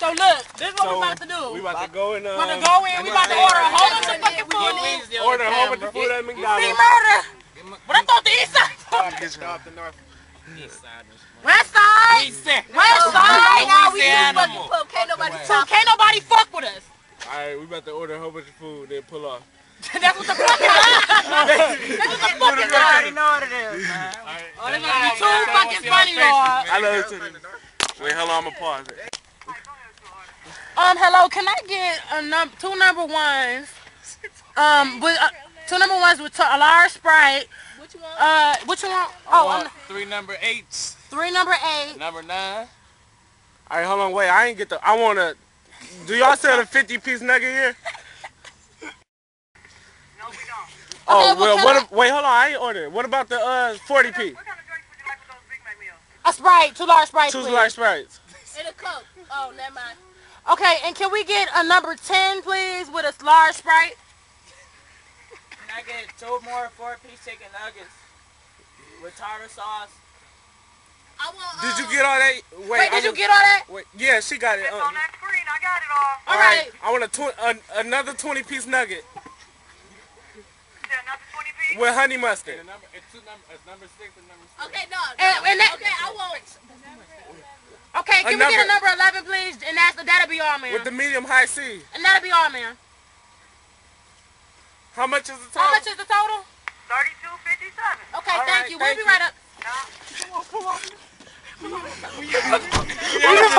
So look, this is what So, we about to do. We about to go and uh, We're gonna go in. We about to order a whole bunch of fucking food. order a whole bunch of food at See McDonald's. murder. But I thought the east side. West side. West side. Now we Louisiana. just fucking fuck. Can't nobody talk. Can't nobody fuck with us. All right, we about to order a whole bunch of food, then pull off. That's what the fuck is. That's what the fuck is. already know what it is, man. Oh, this gonna be too fucking funny, Lord. I love it. too. Wait, hold on, I'm gonna pause it. Um, hello, can I get a num two number ones? Um, with uh, two number ones with a large Sprite. What you want? Uh, what you want? Oh, Uh, um, three number eights, three number eight. number nine. All right, hold on, wait. I ain't get the. I wanna. Do y'all sell a 50 piece nugget here? No, we don't. Oh well, well, can what? I- wait, hold on. I ain't ordered. What about the uh 40 piece? What kind of drinks would you like with those Big Mac meals? A Sprite, two large Sprites, Two please. large sprites. And a Coke. Oh, never mind. Okay, and can we get a number 10, please, with a large Sprite? Can I get two more four-piece chicken nuggets with tartar sauce? I want, Did you get all that? Wait, Wait, I did you was- get all that? Wait, yeah, she got it. It's Uh, on that screen. I got it all. All right. I want a tw- an another 20 piece nugget Is there another 20 piece? with honey mustard. The number, it's two number, it's number six and number six. Okay, no. And, and that, okay, I want. Okay, can we get a number 11, please? And that's that'll be all, man. With the medium Hi-C. and that'll be all, man. How much is the total? How much is the total? 32.57. Okay, All thank right, you. thank we'll be right up. Oh, shit.